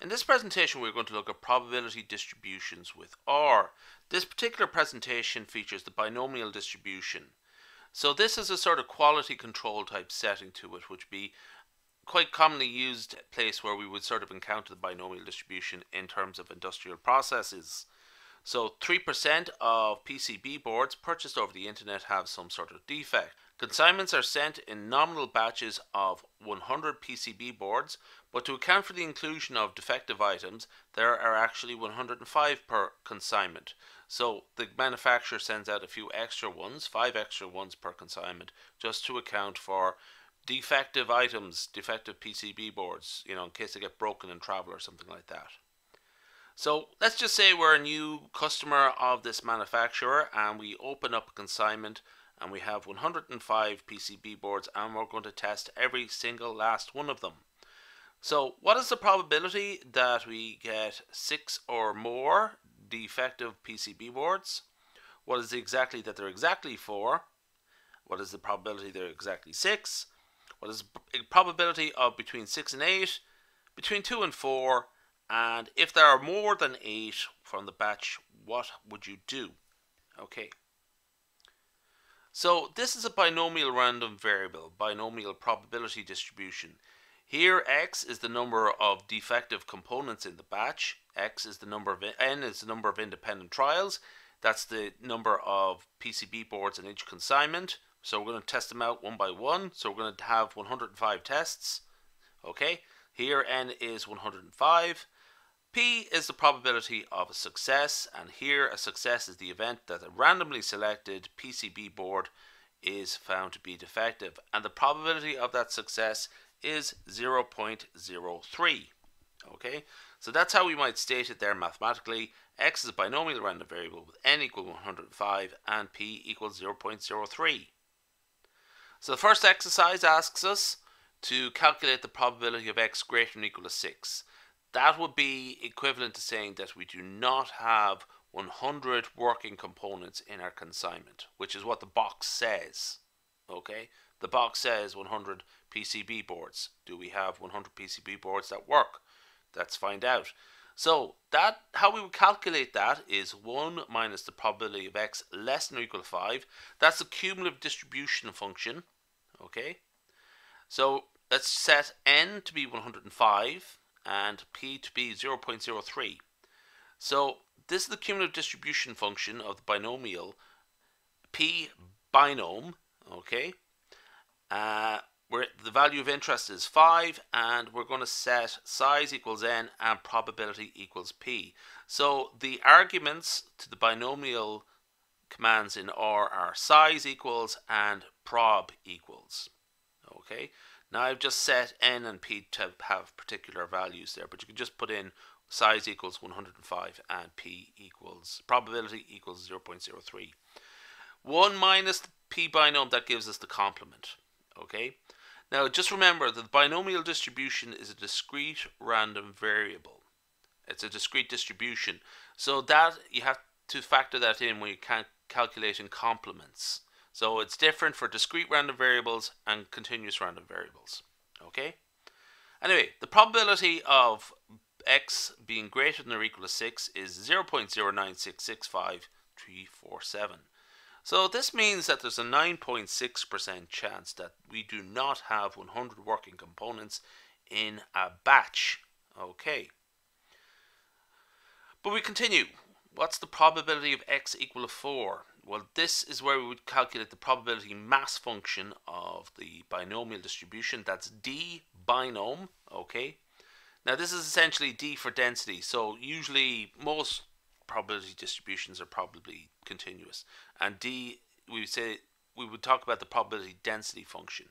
In this presentation we're going to look at probability distributions with R. This particular presentation features the binomial distribution. So this is a sort of quality control type setting to it which would be quite commonly used place where we would sort of encounter the binomial distribution in terms of industrial processes. So 3% of PCB boards purchased over the internet have some sort of defect. Consignments are sent in nominal batches of 100 PCB boards, but to account for the inclusion of defective items, there are actually 105 per consignment. So the manufacturer sends out a few extra ones, five extra ones per consignment, just to account for defective items, defective PCB boards, you know, in case they get broken in travel or something like that. So let's just say we're a new customer of this manufacturer and we open up a consignment and we have 105 PCB boards and we're going to test every single last one of them. So what is the probability that we get six or more defective PCB boards? What is exactly that they're exactly four? What is the probability they're exactly six? What is the probability of between six and eight? Between two and four? And if there are more than eight from the batch, what would you do? Okay. So this is a binomial random variable, binomial probability distribution. Here x is the number of defective components in the batch, x is the number of n is the number of independent trials, that's the number of PCB boards in each consignment. So we're going to test them out one by one. So we're going to have 105 tests. Okay, here n is 105. P is the probability of a success, and here a success is the event that a randomly selected PCB board is found to be defective, and the probability of that success is 0.03. Okay, so that's how we might state it there mathematically. X is a binomial random variable with n equal 105 and p equals 0.03. So the first exercise asks us to calculate the probability of x greater than or equal to 6 that would be equivalent to saying that we do not have 100 working components in our consignment, which is what the box says. Okay, the box says 100 PCB boards. Do we have 100 PCB boards that work? Let's find out. So that how we would calculate that is 1 minus the probability of x less than or equal to 5. That's the cumulative distribution function. Okay. So let's set n to be 105 and p to be 0.03. So this is the cumulative distribution function of the binomial p binom, okay? Uh, where the value of interest is 5 and we're going to set size equals n and probability equals p. So the arguments to the binomial commands in R are size equals and prob equals. Okay, now I've just set n and p to have particular values there, but you can just put in size equals 105 and p equals probability equals 0.03. 1 minus the p binom, that gives us the complement. Okay. Now just remember that the binomial distribution is a discrete random variable. It's a discrete distribution. So that you have to factor that in when you're calculating complements. So it's different for discrete random variables and continuous random variables. Okay? Anyway, the probability of x being greater than or equal to 6 is 0.0966537. So this means that there's a 9.6% chance that we do not have 100 working components in a batch. Okay. But we continue. What's the probability of x equal to 4? Well, this is where we would calculate the probability mass function of the binomial distribution. That's d binom, okay? Now, this is essentially d for density. So, usually, most probability distributions are probably continuous. And d, we would say, we would talk about the probability density function.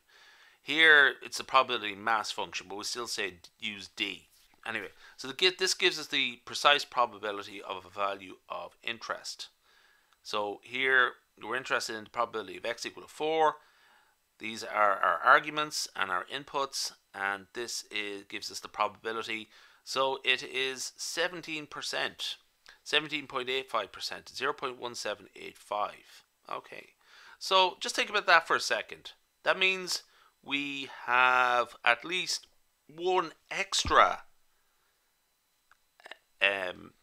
Here, it's a probability mass function, but we still say use d. Anyway, so the, this gives us the precise probability of a value of interest. So here we're interested in the probability of x equal to 4. These are our arguments and our inputs, and this is, gives us the probability. So it is 17%, 17.85%, 0.1785. Okay, so just think about that for a second. That means we have at least one extra um,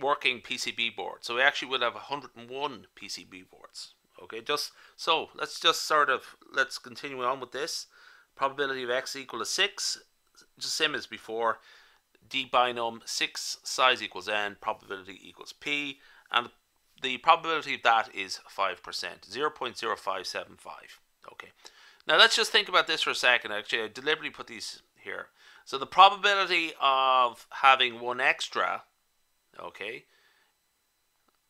working PCB board. So we actually would have 101 PCB boards. Okay, just so let's just sort of let's continue on with this. Probability of x equal to 6, just same as before. D binom 6 size equals n, probability equals p, and the probability of that is 5%, 0.0575. Okay, now let's just think about this for a second. Actually, I deliberately put these here. So the probability of having one extra, okay,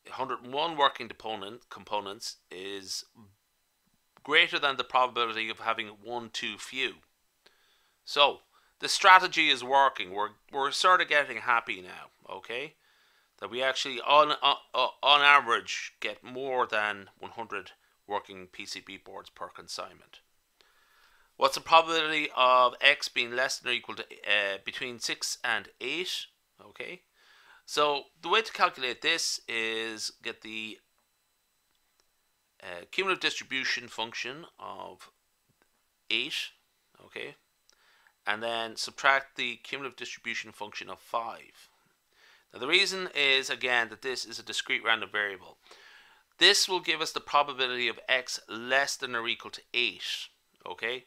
101 working component, components is greater than the probability of having one too few. So the strategy is working. We're, we're sort of getting happy now, okay? That we actually, on, on, on average, get more than 100 working PCB boards per consignment. What's the probability of x being less than or equal to uh, between 6 and 8? Okay. So the way to calculate this is get the uh, cumulative distribution function of 8, okay, and then subtract the cumulative distribution function of 5. Now the reason is again that this is a discrete random variable. This will give us the probability of x less than or equal to 8, okay?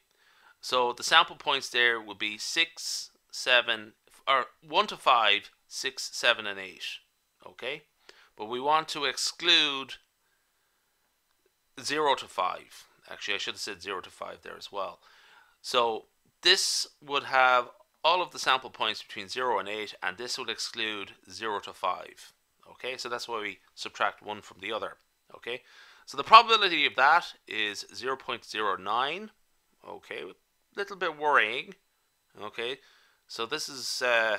So the sample points there would be 6, 7, or 1 to 5, 6, 7, and 8. Okay? But we want to exclude 0 to 5. Actually, I should have said 0 to 5 there as well. So this would have all of the sample points between 0 and 8, and this would exclude 0 to 5. Okay, so that's why we subtract one from the other. Okay, so the probability of that is 0.09. Okay, a little bit worrying. Okay, so this is uh,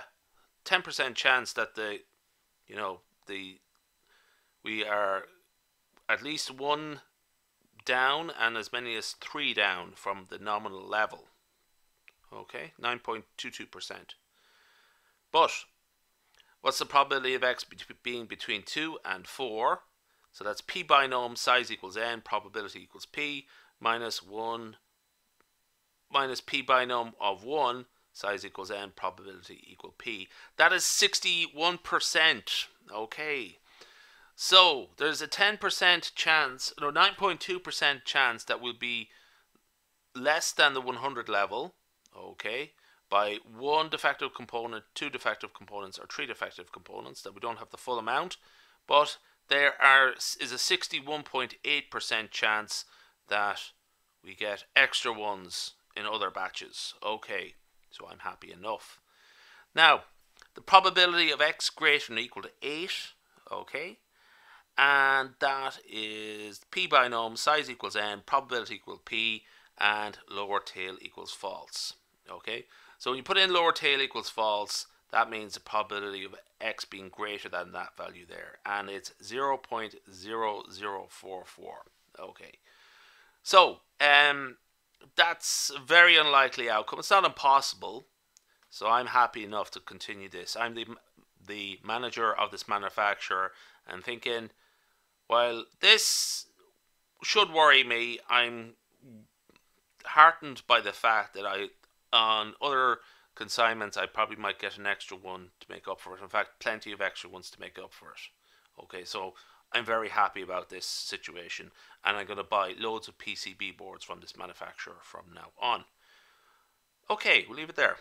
ten percent chance that the, you know, the we are at least one down and as many as three down from the nominal level. Okay, nine point two two percent. But what's the probability of x being between two and four? So that's p binom size equals n, probability equals p minus one minus p binom of 1 size equals n probability equal p that is 61% okay so there's a 10% chance no 9.2% chance that will be less than the 100 level okay by one defective component two defective components or three defective components that we don't have the full amount but there are is a 61.8% chance that we get extra ones in other batches. Okay, so I'm happy enough. Now, the probability of x greater than or equal to 8, okay, and that is p binom size equals n, probability equal p, and lower tail equals false. Okay, so when you put in lower tail equals false, that means the probability of x being greater than that value there, and it's 0.0044. Okay, so um, that's a very unlikely outcome. It's not impossible, so I'm happy enough to continue this. I'm the the manager of this manufacturer and thinking, while this should worry me, I'm heartened by the fact that I on other consignments I probably might get an extra one to make up for it. In fact, plenty of extra ones to make up for it. Okay, so I'm very happy about this situation and I'm going to buy loads of PCB boards from this manufacturer from now on. Okay, we'll leave it there.